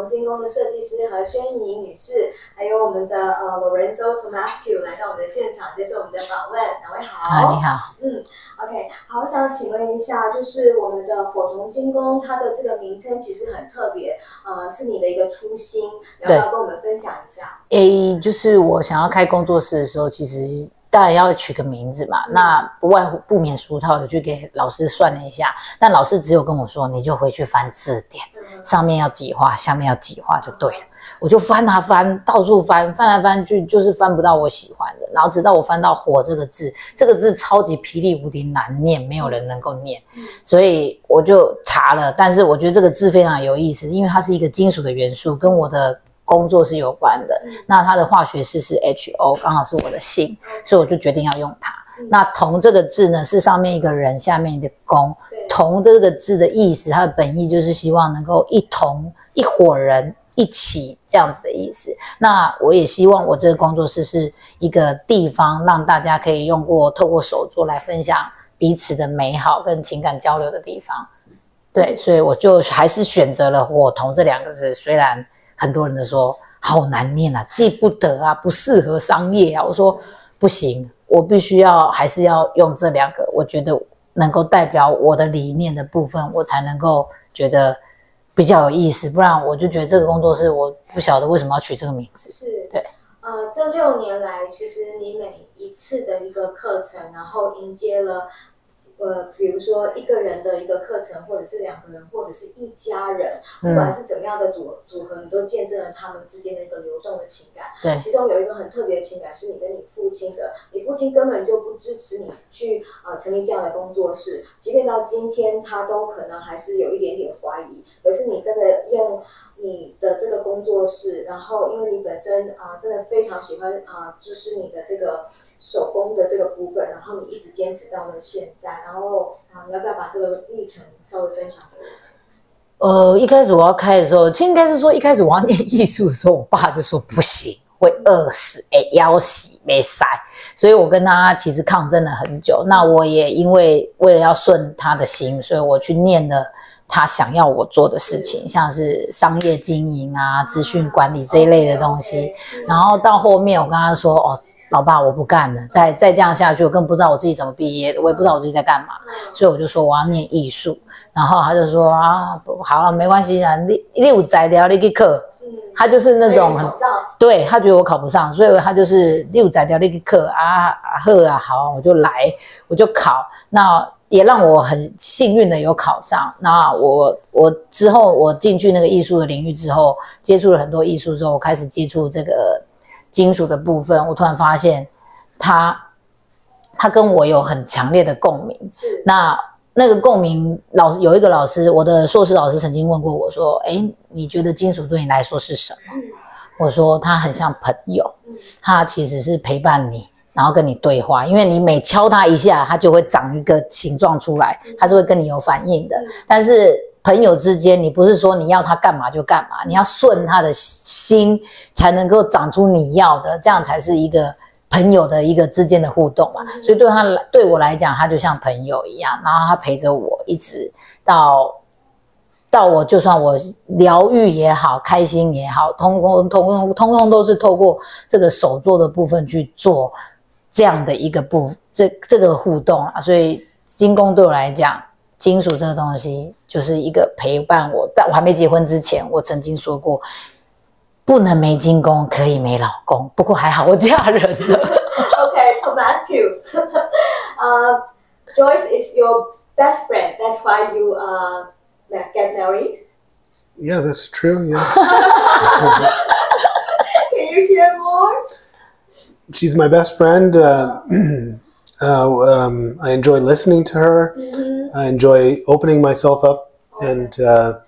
同精工的设计师何宣怡女士，还有我们的呃 Lorenzo Tomascu 来到我们的现场接受我们的访问。两位好。啊，你好。嗯，OK，好，我想请问一下，就是我们的火童精工，它的这个名称其实很特别，呃，是你的一个初心，要不要跟我们分享一下？诶，就是我想要开工作室的时候，其实。当然要取个名字嘛，那不外乎不免俗套，有去给老师算了一下，但老师只有跟我说，你就回去翻字典，上面要几画，下面要几画就对了。我就翻啊翻，到处翻，翻来翻去就是翻不到我喜欢的。然后直到我翻到“火”这个字，这个字超级霹雳无敌难念，没有人能够念，所以我就查了。但是我觉得这个字非常有意思，因为它是一个金属的元素，跟我的。工作是有关的，那它的化学式是 H O，刚好是我的姓，所以我就决定要用它。那同这个字呢，是上面一个人，下面一个工。同这个字的意思，它的本意就是希望能够一同一伙人一起这样子的意思。那我也希望我这个工作室是一个地方，让大家可以用过透过手作来分享彼此的美好跟情感交流的地方。对，所以我就还是选择了伙同这两个字，虽然。很多人都说好难念啊，记不得啊，不适合商业啊。我说不行，我必须要还是要用这两个，我觉得能够代表我的理念的部分，我才能够觉得比较有意思。不然我就觉得这个工作室我不晓得为什么要取这个名字。是对，呃，这六年来，其实你每一次的一个课程，然后迎接了。呃，比如说一个人的一个课程，或者是两个人，或者是一家人，不管是怎么样的组组合，你都见证了他们之间的一个流动的情感。对，其中有一个很特别的情感，是你跟你父亲的。你父亲根本就不支持你去呃成立这样的工作室，即便到今天，他都可能还是有一点点怀疑。可是你真的用你的这个工作室，然后因为你本身啊，真的非常喜欢啊，就是你的这个。手工的这个部分，然后你一直坚持到了现在，然后啊，你要不要把这个历程稍微分享给我？呃，一开始我要开的时候，就应该是说一开始我要念艺术的时候，我爸就说不行，会饿死，哎，腰洗没塞，所以我跟他其实抗争了很久。那我也因为为了要顺他的心，所以我去念了他想要我做的事情，像是商业经营啊、资讯管理这一类的东西。然后到后面，我跟他说，哦。老爸，我不干了，再再这样下去，我更不知道我自己怎么毕业的，我也不知道我自己在干嘛，所以我就说我要念艺术，然后他就说啊，好啊，没关系啊，你你有在的那个课，他就是那种很，对他觉得我考不上，所以他就是六载掉那个课啊，呵啊，好，我就来，我就考，那也让我很幸运的有考上，那我我之后我进去那个艺术的领域之后，接触了很多艺术之后，我开始接触这个。金属的部分，我突然发现，他他跟我有很强烈的共鸣。是那那个共鸣，老师有一个老师，我的硕士老师曾经问过我说：“哎，你觉得金属对你来说是什么？”我说：“它很像朋友，它其实是陪伴你，然后跟你对话。因为你每敲它一下，它就会长一个形状出来，它是会跟你有反应的。但是。”朋友之间，你不是说你要它干嘛就干嘛，你要顺他的心，才能够长出你要的，这样才是一个朋友的一个之间的互动嘛。所以对他来，对我来讲，他就像朋友一样，然后他陪着我，一直到到我就算我疗愈也好，开心也好，通通通通通通都是透过这个手做的部分去做这样的一个部这这个互动啊。所以金工对我来讲。金属这个东西就是一个陪伴我，在我还没结婚之前，我曾经说过，不能没金工，可以没老公。不过还好，我嫁人了。Okay, Tom ask you. Uh, Joyce is your best friend. That's why you uh get married. Yeah, that's true. Yeah. Can you share more? She's my best friend. Uh, uh, um, I enjoy listening to her. Mm-hmm. I enjoy opening myself up okay. and uh,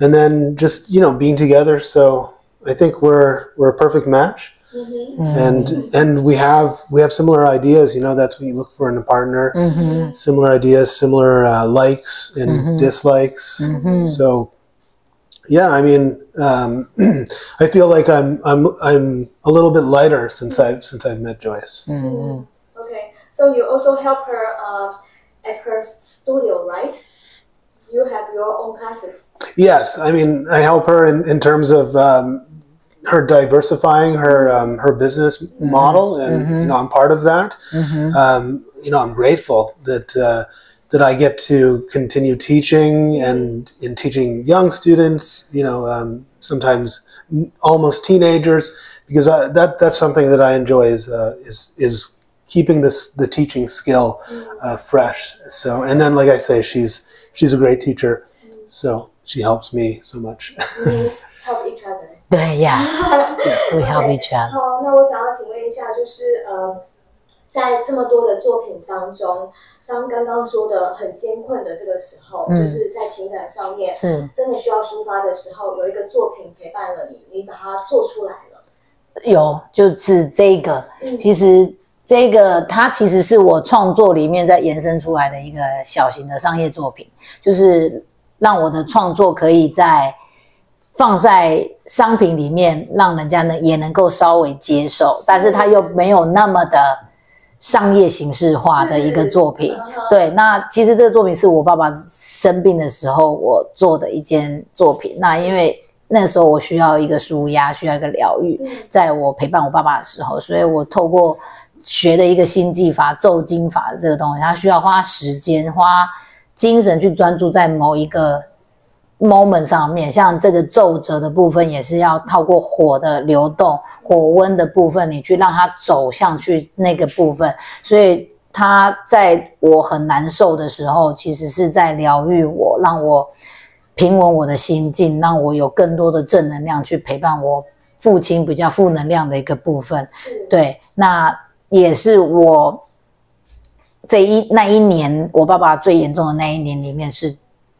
and then just you know being together. So I think we're we're a perfect match. Mm-hmm. And and we have we have similar ideas. You know, that's what you look for in a partner. Mm-hmm. Similar ideas, similar uh, likes and mm-hmm. dislikes. Mm-hmm. So yeah, I mean, um, I feel like I'm I'm I'm a little bit lighter since I've since I've met Joyce. Mm-hmm. So you also help her uh, at her studio, right? you have your own classes. Yes, I mean, I help her in, in terms of um, her diversifying her um, her business model, and you know, I'm part of that. Um, you know, I'm grateful that uh, that I get to continue teaching and in teaching young students. You know, um, sometimes almost teenagers, because I, that that's something that I enjoy is uh, is is keeping this the teaching skill uh, fresh. So, and then like I say, she's she's a great teacher, so she helps me so much. 对，yes，we help each other。好，那我想要请问一下，就是呃，在这么多的作品当中，当刚刚说的很艰困的这个时候，嗯就是在情感上面是真的需要抒发的时候，有一个作品陪伴了你，你把它做出来了。有，就是这个，嗯其实这个它其实是我创作里面在延伸出来的一个小型的商业作品，就是让我的创作可以在放在商品里面，让人家呢也能够稍微接受，但是它又没有那么的商业形式化的一个作品。对，那其实这个作品是我爸爸生病的时候我做的一件作品。那因为那时候我需要一个舒压，需要一个疗愈，嗯在我陪伴我爸爸的时候，所以我透过学的一个心技法、咒经法的这个东西，它需要花时间、花精神去专注在某一个 moment 上面。像这个皱褶的部分，也是要透过火的流动、火温的部分，你去让它走向去那个部分，所以。它在我很难受的时候，其实是在疗愈我，让我平稳我的心境，让我有更多的正能量去陪伴我父亲比较负能量的一个部分。是，对，那也是我这一那一年我爸爸最严重的那一年里面是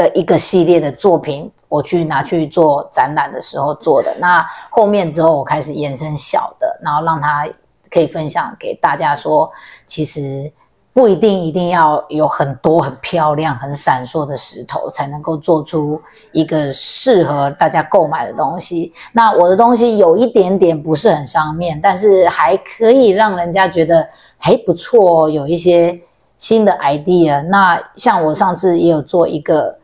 这一个系列的作品，我去拿去做展览的时候做的。那后面之后我开始延伸小的，然后让他可以分享给大家说，其实。不一定一定要有很多很漂亮、很闪烁的石头，才能够做出一个适合大家购买的东西。那我的东西有一点点不是很上面，但是还可以让人家觉得还不错、哦，有一些新的 idea。那像我上次也有做一个，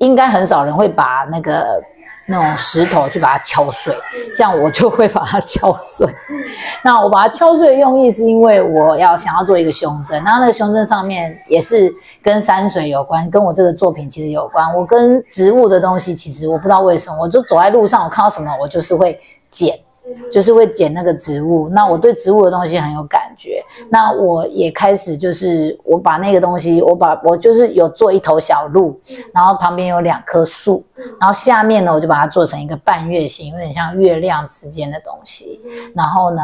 应该很少人会把那个那种石头去把它敲碎，像我就会把它敲碎。那我把它敲碎的用意是因为我要想要做一个胸针，然后那个胸针上面也是跟山水有关，跟我这个作品其实有关。我跟植物的东西其实我不知道为什么，我就走在路上，我看到什么我就是会捡。就是会捡那个植物，那我对植物的东西很有感觉。那我也开始就是我把那个东西，我把我就是有做一头小鹿，然后旁边有两棵树，然后下面呢我就把它做成一个半月形，有点像月亮之间的东西。然后呢，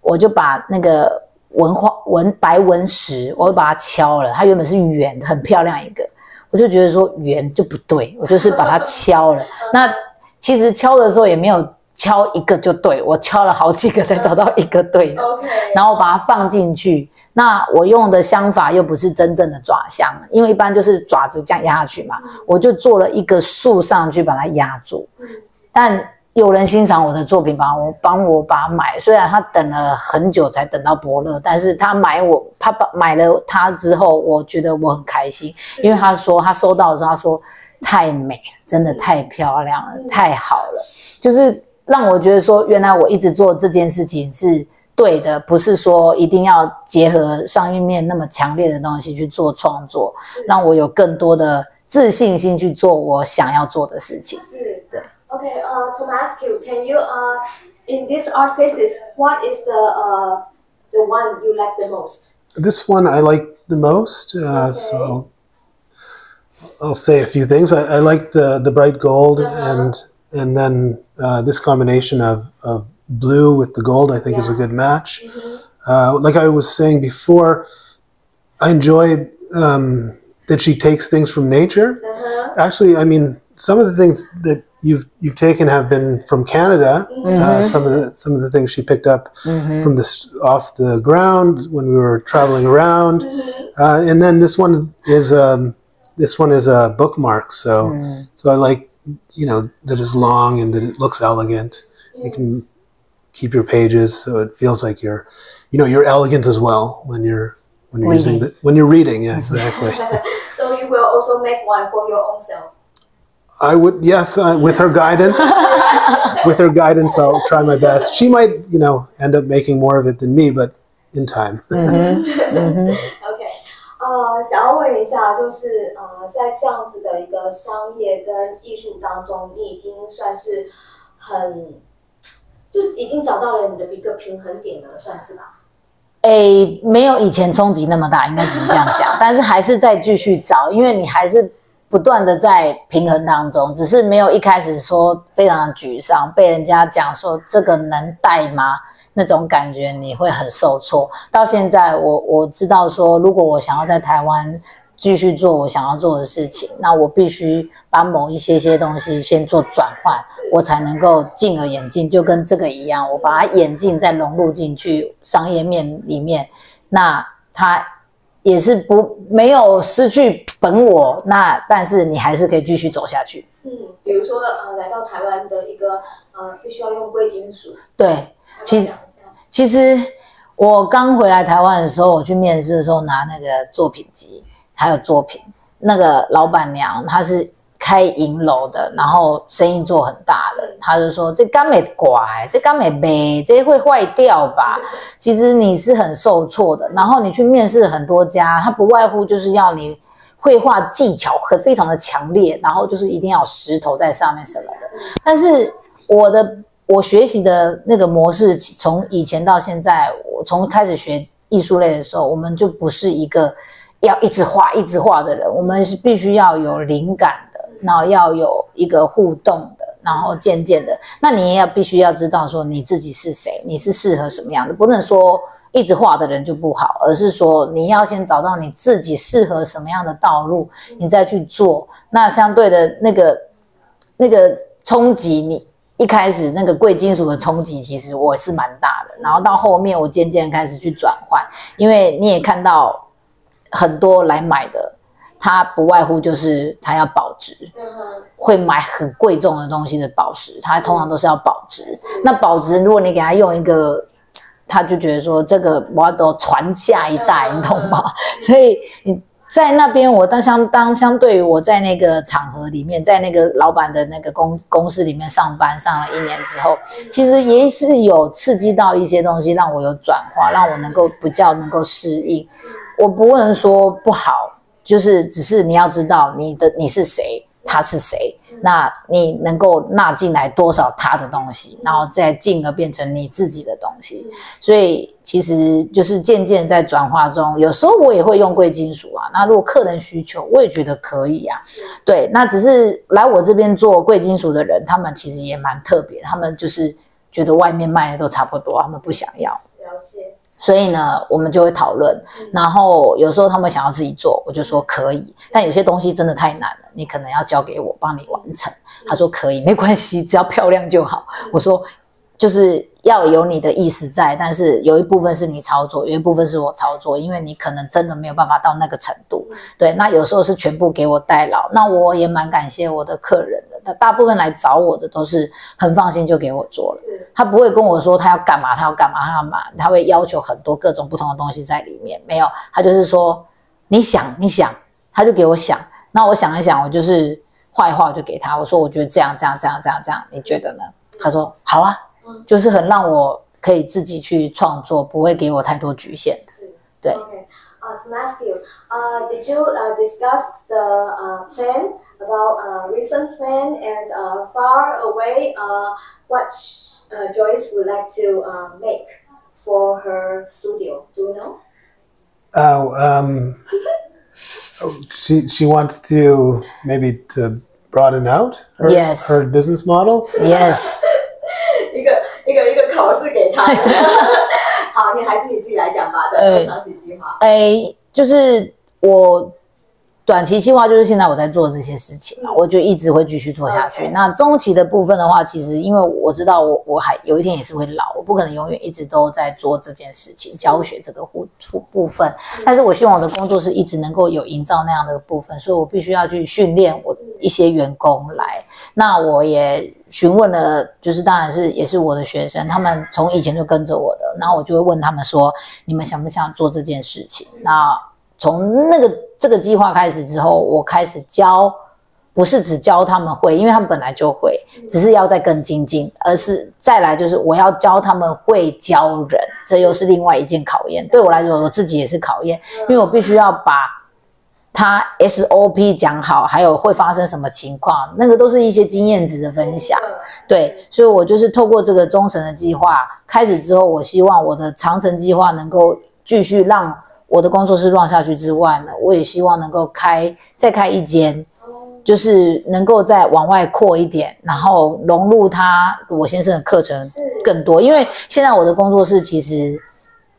我就把那个文化文白纹石，我就把它敲了，它原本是圆的，很漂亮一个，我就觉得说圆就不对，我就是把它敲了。那其实敲的时候也没有。敲一个就对，我敲了好几个才找到一个对的，然后把它放进去。那我用的香法又不是真正的爪香，因为一般就是爪子这样压下去嘛，我就做了一个树上去把它压住。但有人欣赏我的作品，帮我帮我把它买，虽然他等了很久才等到伯乐，但是他买我他把买了它之后，我觉得我很开心，因为他说他收到的时候他说太美了，真的太漂亮了，太好了，就是。让我觉得说，原来我一直做这件事情是对的，不是说一定要结合上一面那么强烈的东西去做创作，让我有更多的自信心去做我想要做的事情。是的。OK，呃、uh,，To ask you，can you 呃、uh,，in these art pieces，what is the 呃、uh, the one you like the most？This one I like the most. Uh, Okay. So I'll say a few things. I, I like the the bright gold Uh-huh. and and then uh, this combination of, of blue with the gold. I think is a good match. Uh, like I was saying before, I enjoy um, that she takes things from nature. Uh-huh. Actually, I mean some of the things that you've you've taken have been from Canada. Uh, some of the some of the things she picked up from the off the ground when we were traveling around, uh, and then this one is um, this one is a bookmark. So so I like you know that is long and that it looks elegant. You can keep your pages so it feels like you're you know you're elegant as well when you're when you're using the when you're reading. Yeah, exactly. Mm-hmm. when you're reading, yeah, exactly. so you will also make one for your own self. I would yes, uh, with her guidance. with her guidance, I'll try my best. She might, you know, end up making more of it than me, but in time. OK，呃，想要问一下，就是呃，在这样子的一个商业跟艺术当中，你已经算是很，就已经找到了你的一个平衡点了，算是吧？诶，没有以前冲击那么大，应该只是这样讲。但是还是在继续找，因为你还是不断的在平衡当中，只是没有一开始说非常的沮丧，被人家讲说这个能带吗？那种感觉你会很受挫。到现在我我知道说，如果我想要在台湾继续做我想要做的事情，那我必须把某一些些东西先做转换，我才能够进而演进，就跟这个一样，我把它演进再融入进去商业面里面，那它也是不没有失去本我，那但是你还是可以继续走下去。嗯，比如说呃，来到台湾的一个呃，必须要用贵金属，对，其实其实我刚回来台湾的时候，我去面试的时候拿那个作品集，还有作品，那个老板娘她是开银楼的，然后生意做很大的，她就说这刚没拐，这刚没背，这会坏掉吧？其实你是很受挫的。然后你去面试很多家，他不外乎就是要你绘画技巧很非常的强烈，然后就是一定要石头在上面什么的。但是我的我学习的那个模式，从以前到现在，我从开始学艺术类的时候，我们就不是一个要一直画一直画的人，我们是必须要有灵感的，然后要有一个互动的，然后渐渐的，那你也要必须要知道说你自己是谁，你是适合什么样的，不能说。一直画的人就不好，而是说你要先找到你自己适合什么样的道路，你再去做。那相对的那个那个冲击，你一开始那个贵金属的冲击，其实我是蛮大的。然后到后面，我渐渐开始去转换，因为你也看到很多来买的，他不外乎就是他要保值，会买很贵重的东西的宝石，他通常都是要保值。那保值，如果你给他用一个，他就觉得说这个我要都传下一代，你懂吗？所以你在那边，我当相当相对于我在那个场合里面，在那个老板的那个公公司里面上班上了一年之后，其实也是有刺激到一些东西，让我有转化，让我能够比较能够适应。我不能说不好，就是只是你要知道你的你是谁，他是谁，那你能够纳进来多少他的东西，然后再进而变成你自己的东西。所以其实就是渐渐在转化中，有时候我也会用贵金属啊。那如果客人需求，我也觉得可以啊。对，那只是来我这边做贵金属的人，他们其实也蛮特别，他们就是觉得外面卖的都差不多，他们不想要。了解，所以呢，我们就会讨论，然后有时候他们想要自己做，我就说可以，但有些东西真的太难了，你可能要交给我帮你完成。他说可以，没关系，只要漂亮就好。我说就是要有你的意思在，但是有一部分是你操作，有一部分是我操作，因为你可能真的没有办法到那个程度。对，那有时候是全部给我代劳，那我也蛮感谢我的客人的，他大部分来找我的都是很放心就给我做了。他不会跟我说他要干嘛，他要干嘛，他要干嘛，他会要求很多各种不同的东西在里面。没有，他就是说你想你想，他就给我想，那我想一想，我就是画一画我就给他，我说我觉得这样这样这样这样这样，你觉得呢？他说好啊，就是很让我可以自己去创作，不会给我太多局限。是，对 OK，uh, to ask you, uh, did you uh, discuss the uh, plan about uh, recent plan and uh, far away uh, what sh- uh, Joyce would like to uh, make for her studio? Do you know? Oh, um, oh, she she wants to maybe to broaden out her, Yes. her business model. Yes，一个一个一个 好，你还是你自己来讲吧。对，呃长期计划。哎，就是我短期计划就是现在我在做这些事情嘛，我就一直会继续做下去。那中期的部分的话，其实因为我知道我我还有一天也是会老，我不可能永远一直都在做这件事情，教学这个部部部分。但是我希望我的工作是一直能够有营造那样的部分，所以我必须要去训练我一些员工来。那我也询问了，就是当然是也是我的学生，他们从以前就跟着我的，然后我就会问他们说，你们想不想做这件事情？那从那个这个计划开始之后，我开始教。不是只教他们会，因为他们本来就会，只是要再更精进，而是再来就是我要教他们会教人，这又是另外一件考验。对我来说，我自己也是考验，因为我必须要把他 SOP 讲好，还有会发生什么情况，那个都是一些经验值的分享。对，所以我就是透过这个忠诚的计划开始之后，我希望我的长城计划能够继续让我的工作室 run 下去之外呢，我也希望能够开再开一间。就是能够再往外扩一点，然后融入他我先生的课程更多。因为现在我的工作室其实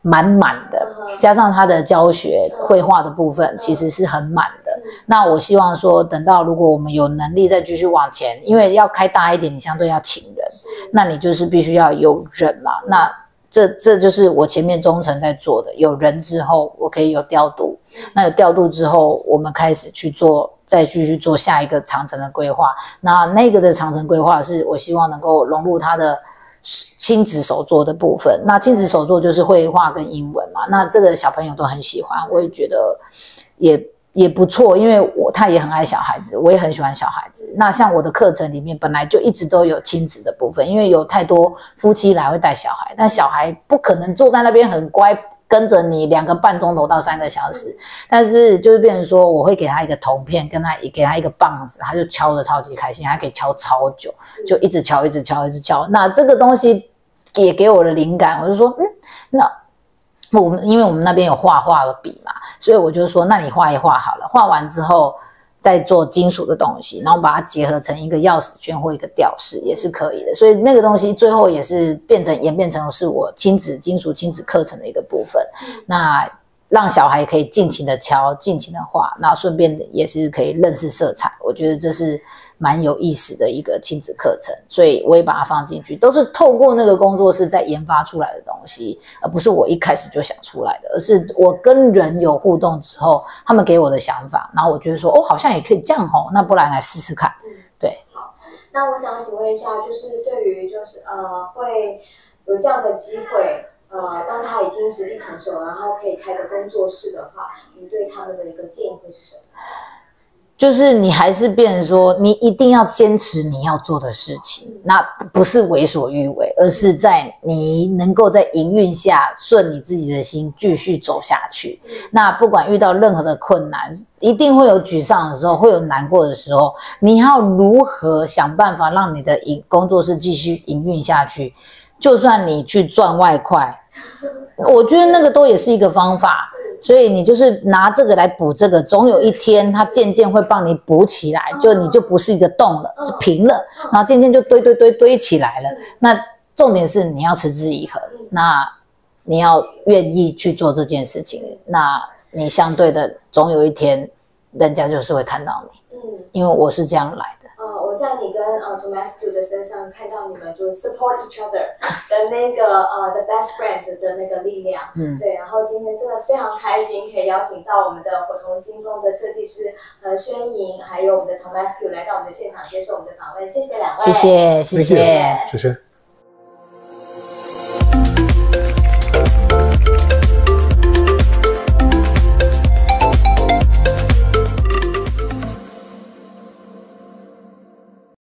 满满的，加上他的教学绘画的部分其实是很满的。那我希望说，等到如果我们有能力再继续往前，因为要开大一点，你相对要请人，那你就是必须要有人嘛。那这这就是我前面中层在做的，有人之后我可以有调度，那有调度之后，我们开始去做。再继续做下一个长城的规划，那那个的长城规划是我希望能够融入他的亲子手作的部分。那亲子手作就是绘画跟英文嘛，那这个小朋友都很喜欢，我也觉得也也不错，因为我他也很爱小孩子，我也很喜欢小孩子。那像我的课程里面本来就一直都有亲子的部分，因为有太多夫妻来会带小孩，但小孩不可能坐在那边很乖。跟着你两个半钟头到三个小时，但是就是变成说，我会给他一个铜片，跟他给他一个棒子，他就敲的超级开心，还可以敲超久，就一直敲，一直敲，一直敲。那这个东西也给我的灵感，我就说，嗯，那我们因为我们那边有画画的笔嘛，所以我就说，那你画一画好了，画完之后。再做金属的东西，然后把它结合成一个钥匙圈或一个吊饰也是可以的。所以那个东西最后也是变成演变成是我亲子金属亲子课程的一个部分。那让小孩可以尽情的敲，尽情的画，那顺便也是可以认识色彩。我觉得这是。蛮有意思的一个亲子课程，所以我也把它放进去，都是透过那个工作室在研发出来的东西，而不是我一开始就想出来的，而是我跟人有互动之后，他们给我的想法，然后我觉得说，哦，好像也可以这样哦，那不然来试试看。对，好，那我想请问一下，就是对于就是呃会有这样的机会，呃，当他已经实际成熟，然后可以开个工作室的话，你对他们的一个建议会是什么？就是你还是变成说，你一定要坚持你要做的事情，那不是为所欲为，而是在你能够在营运下顺你自己的心继续走下去。那不管遇到任何的困难，一定会有沮丧的时候，会有难过的时候，你要如何想办法让你的营工作室继续营运下去？就算你去赚外快。我觉得那个都也是一个方法，所以你就是拿这个来补这个，总有一天它渐渐会帮你补起来，就你就不是一个洞了，是平了，然后渐渐就堆堆堆堆起来了。那重点是你要持之以恒，那你要愿意去做这件事情，那你相对的总有一天人家就是会看到你，嗯，因为我是这样来。呃，我在你跟呃 Tomasu 的身上看到你们就 support each other 的那个呃 the best friend 的那个力量，嗯，对。然后今天真的非常开心，可以邀请到我们的火红金钟的设计师呃宣莹，还有我们的 Tomasu 来到我们的现场接受我们的访问，谢谢两位，谢谢，谢谢，谢谢。